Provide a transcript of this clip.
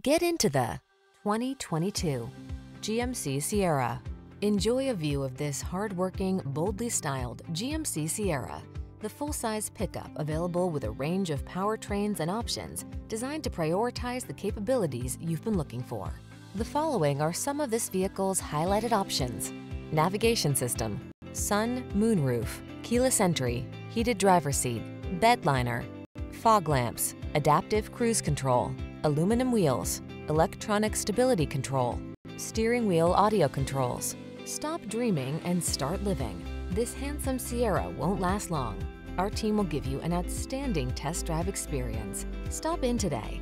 Get into the 2022 GMC Sierra. Enjoy a view of this hard-working, boldly styled GMC Sierra, the full-size pickup available with a range of powertrains and options designed to prioritize the capabilities you've been looking for. The following are some of this vehicle's highlighted options. Navigation system, sun, moonroof, keyless entry, heated driver seat, bed liner, fog lamps, adaptive cruise control, aluminum wheels, electronic stability control, steering wheel audio controls. Stop dreaming and start living. This handsome Sierra won't last long. Our team will give you an outstanding test drive experience. Stop in today.